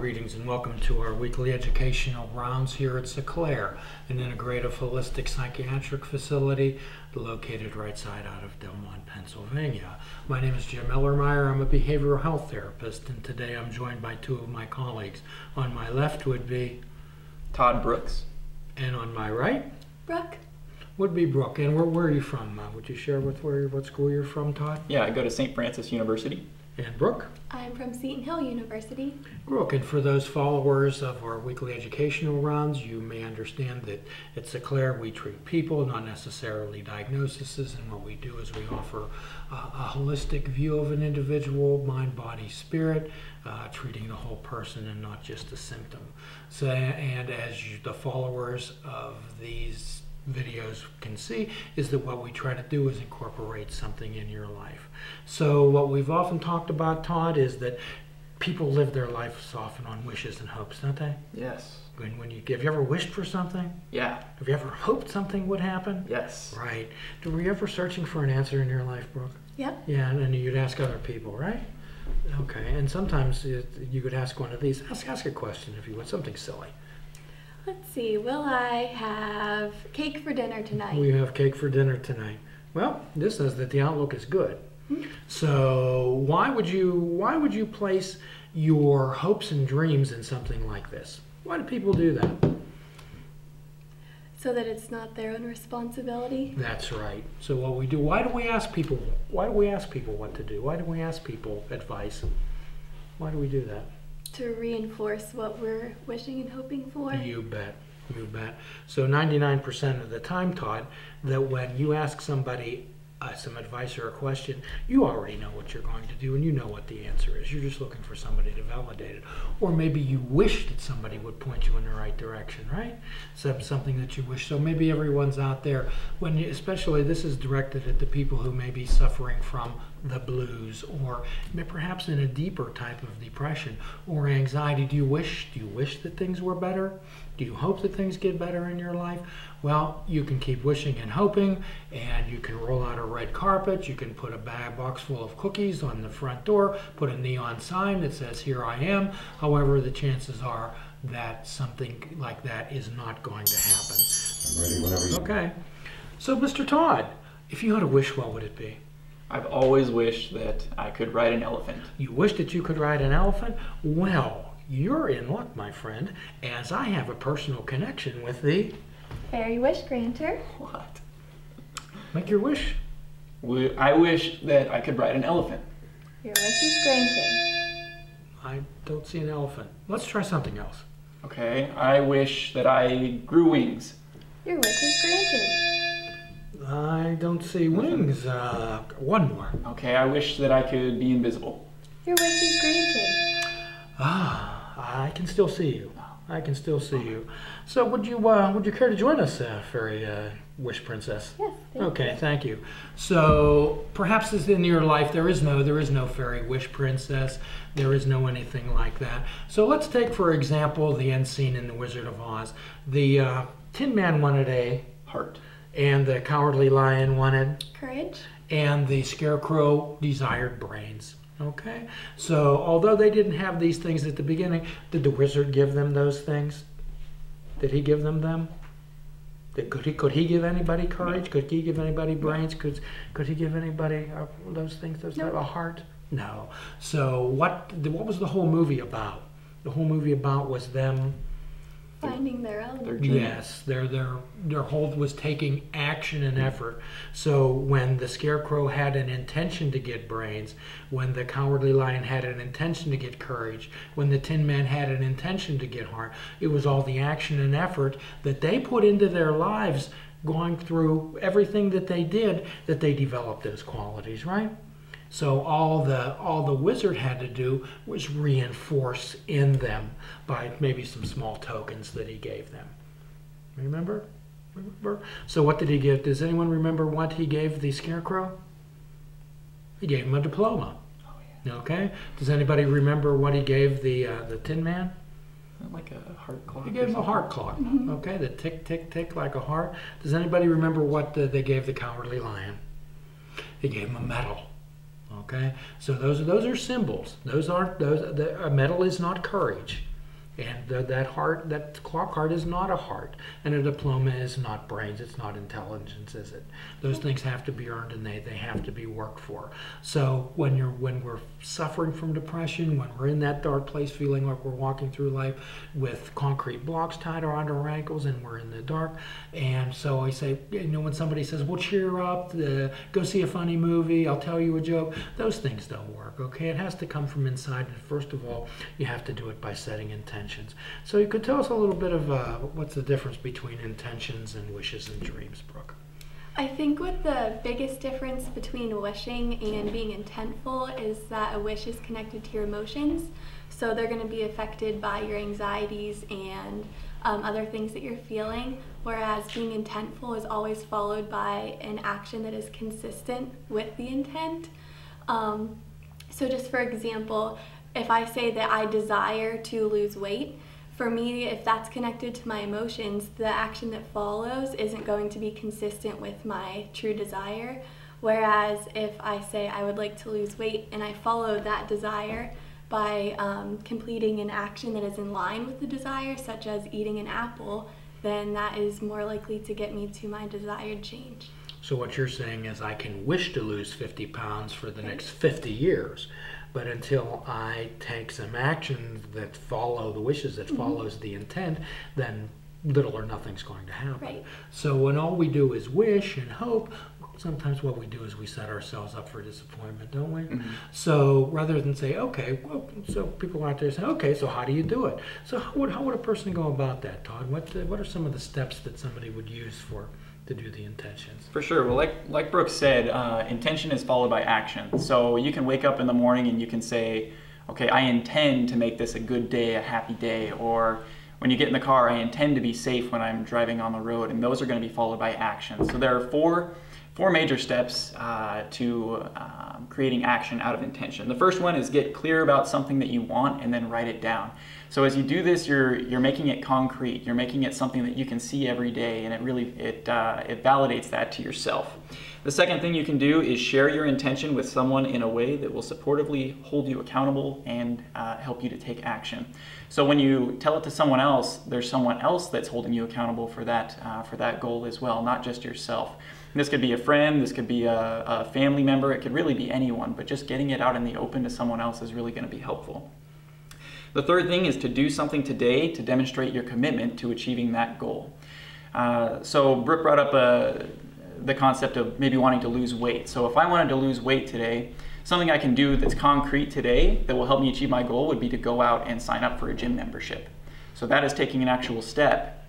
Greetings and welcome to our weekly educational rounds here at S'eclairer, an integrative holistic psychiatric facility located right side out of Delmont, Pennsylvania. My name is Jim Ellermeyer. I'm a behavioral health therapist, and today I'm joined by two of my colleagues. On my left would be, Todd Brooks. and on my right Brooke, would be Brooke. And where, where are you from? Uh, would you share with where what school you're from, Todd? Yeah, I go to St. Francis University. And Brooke? I'm from Seton Hill University. Brooke, and for those followers of our weekly educational rounds, you may understand that at S'eclairer we treat people, not necessarily diagnoses, and what we do is we offer uh, a holistic view of an individual, mind, body, spirit, uh, treating the whole person and not just a symptom. So, and as you, the followers of these videos can see is that what we try to do is incorporate something in your life. So what we've often talked about, Todd, is that people live their lives often on wishes and hopes, don't they? Yes. When, when you have you ever wished for something? Yeah. Have you ever hoped something would happen? Yes. Right. Were you ever searching for an answer in your life, Brooke? Yep. Yeah, and then you'd ask other people, right? Okay, and sometimes it, you could ask one of these. Ask, ask a question if you want, something silly. Let's see, will I have cake for dinner tonight? We have cake for dinner tonight. Well, this says that the outlook is good. Hmm. So why would you why would you place your hopes and dreams in something like this? Why do people do that? So that it's not their own responsibility? That's right. So what we do, why do we ask people why do we ask people what to do? Why do we ask people advice? Why do we do that? To reinforce what we're wishing and hoping for? You bet. You bet. So 99% of the time, Todd, that when you ask somebody uh, some advice or a question, you already know what you're going to do and you know what the answer is. You're just looking for somebody to validate it. Or maybe you wish that somebody would point you in the right direction, right? So something that you wish. So maybe everyone's out there, when you, especially this is directed at the people who may be suffering from the blues or perhaps in a deeper type of depression or anxiety. Do you wish? Do you wish that things were better? Do you hope that things get better in your life? Well, you can keep wishing and hoping, and you can roll out a red carpet. You can put a bag box full of cookies on the front door, put a neon sign that says, Here I am. However, the chances are that something like that is not going to happen. I'm ready whenever you Okay. So, Mr. Todd, if you had a wish, what would it be? I've always wished that I could ride an elephant. You wish that you could ride an elephant? Well, you're in luck, my friend, as I have a personal connection with the. Fairy wish granter. What? Make your wish. I wish that I could ride an elephant. Your wish is granted. I don't see an elephant. Let's try something else. Okay. I wish that I grew wings. Your wish is granted. I don't see wings. Uh, one more. Okay. I wish that I could be invisible. Your wish is granted. Ah, I can still see you. I can still see you. So, would you uh, would you care to join us, uh, fairy uh, wish princess? Yes. thank Okay, you. thank you. So perhaps in your life there is no there is no fairy wish princess. There is no anything like that. So let's take for example the end scene in The Wizard of Oz. The uh, Tin Man wanted a, Heart. and the Cowardly Lion wanted, Courage. and the Scarecrow desired brains. Okay, so although they didn't have these things at the beginning, did the wizard give them those things? Did he give them them? Did- Could he could he give anybody courage? Could he give anybody brains? Could could he give anybody uh, those things? Those No. a heart? No. So what what was the whole movie about? The whole movie about was them. Finding their own. Their. Yes, their their their whole was taking action and effort. So when the scarecrow had an intention to get brains, when the cowardly lion had an intention to get courage, when the tin man had an intention to get heart, it was all the action and effort that they put into their lives going through everything that they did that they developed those qualities, right? So all the all the wizard had to do was reinforce in them by maybe some small tokens that he gave them. Remember? Remember? So what did he give? Does anyone remember what he gave the scarecrow? He gave him a diploma. Oh yeah. Okay. Does anybody remember what he gave the uh, the Tin Man? Like a heart clock. He gave him a heart clock. Okay, the tick tick tick like a heart. Does anybody remember what uh, they gave the Cowardly Lion? They gave him a medal. Okay, so those are those are symbols. Those aren't those. The, a medal is not courage, and that heart, that clock heart, is not a heart, and a diploma is not brains. It's not intelligence, is it? Those mm-hmm. things have to be earned, and they they have to be worked for. So when you're when we're suffering from depression, when we're in that dark place, feeling like we're walking through life with concrete blocks tied around our ankles, and we're in the dark, and so I say, you know, when somebody says, "Well, cheer up, the, go see a funny movie," I'll tell you a joke. Those things don't work. Okay, it has to come from inside, and first of all, you have to do it by setting intentions. So you could tell us a little bit of uh, what's the difference between intentions and wishes and dreams, Brooke. I think what the biggest difference between wishing and being intentful is that a wish is connected to your emotions. So they're going to be affected by your anxieties and um, other things that you're feeling. Whereas being intentful is always followed by an action that is consistent with the intent. Um, so, just for example, if I say that I desire to lose weight, for me, if that's connected to my emotions, the action that follows isn't going to be consistent with my true desire. Whereas if I say I would like to lose weight and I follow that desire by um, completing an action that is in line with the desire, such as eating an apple, then that is more likely to get me to my desired change. So what you're saying is I can wish to lose 50 pounds for the next 50 years, but until I take some actions that follow the wishes, that mm-hmm. follows the intent, then little or nothing's going to happen. Right. So when all we do is wish and hope, sometimes what we do is we set ourselves up for disappointment, don't we? Mm-hmm. So rather than say, okay, well, so people out there say, okay, so how do you do it? So how would, how would a person go about that, Todd? What, what are some of the steps that somebody would use for to do the intentions? For sure. Well, like like Brooke said, uh, intention is followed by action. So you can wake up in the morning and you can say, okay, I intend to make this a good day, a happy day, or when you get in the car, I intend to be safe when I'm driving on the road, and those are going to be followed by action. So there are four four major steps uh, to um, creating action out of intention. The first one is get clear about something that you want and then write it down. So as you do this, you're you're making it concrete. You're making it something that you can see every day, and it really it uh, it validates that to yourself. The second thing you can do is share your intention with someone in a way that will supportively hold you accountable and uh, help you to take action. So when you tell it to someone else, there's someone else that's holding you accountable for that uh, for that goal as well, not just yourself. This could be a friend, this could be a, a family member, it could really be anyone, but just getting it out in the open to someone else is really going to be helpful. The third thing is to do something today to demonstrate your commitment to achieving that goal. Uh, so Brooke brought up uh, the concept of maybe wanting to lose weight. So if I wanted to lose weight today, something I can do that's concrete today that will help me achieve my goal would be to go out and sign up for a gym membership. So that is taking an actual step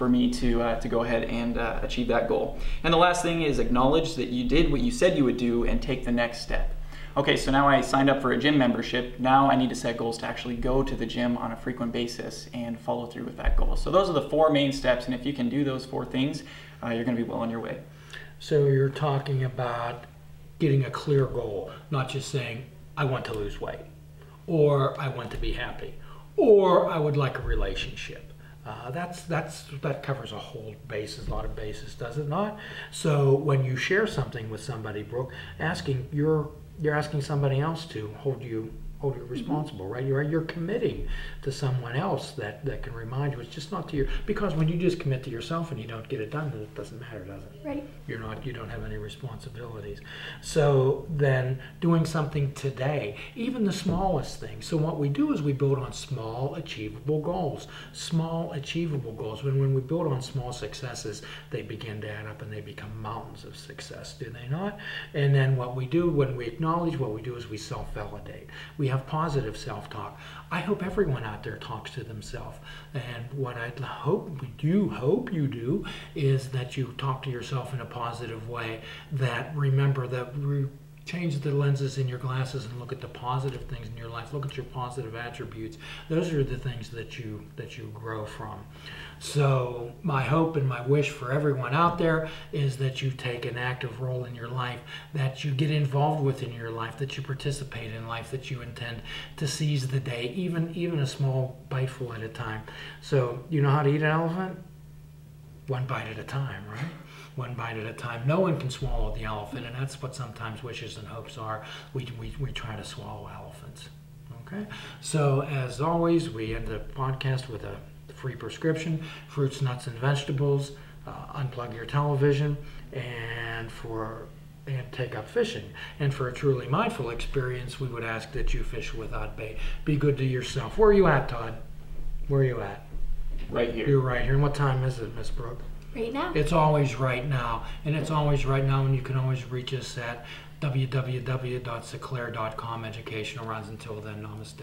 for me to, uh, to go ahead and uh, achieve that goal. And the last thing is acknowledge that you did what you said you would do and take the next step. Okay, so now I signed up for a gym membership. Now I need to set goals to actually go to the gym on a frequent basis and follow through with that goal. So those are the four main steps, and if you can do those four things, uh, you're going to be well on your way. So you're talking about getting a clear goal, not just saying, I want to lose weight, or I want to be happy, or I would like a relationship. Uh, that's that's that covers a whole basis, a lot of bases, does it not? So when you share something with somebody, Brooke, asking you're you're asking somebody else to hold you hold you responsible, right? You're you're committing to someone else that that can remind you. It's just not to you because when you just commit to yourself and you don't get it done, then it doesn't matter, does it? Right. You're not you don't have any responsibilities. So then doing something today, even the smallest thing. So what we do is we build on small achievable goals. Small achievable goals. When when we build on small successes, they begin to add up and they become mountains of success, do they not? And then what we do when we acknowledge what we do is we self-validate. We have positive self-talk. I hope everyone out there talks to themselves. And what I hope do, hope you do, is that you talk to yourself in a positive way. That remember that change the lenses in your glasses and look at the positive things in your life. Look at your positive attributes. Those are the things that you that you grow from. So my hope and my wish for everyone out there is that you take an active role in your life, that you get involved with in your life, that you participate in life, that you intend to seize the day, even even a small biteful at a time. So you know how to eat an elephant? One bite at a time, right? One bite at a time. No one can swallow the elephant, and that's what sometimes wishes and hopes are. We, we, we try to swallow elephants. Okay? So, as always, we end the podcast with a free prescription fruits, nuts, and vegetables. Uh, unplug your television, and for and take up fishing. And for a truly mindful experience, we would ask that you fish without bait. Be good to yourself. Where are you at, Todd? Where are you at? Right here. You're right here. And what time is it, Miss Brooke? Right now. It's always right now. And it's always right now, and you can always reach us at www.seclairer.com. Educational runs until then. Namaste.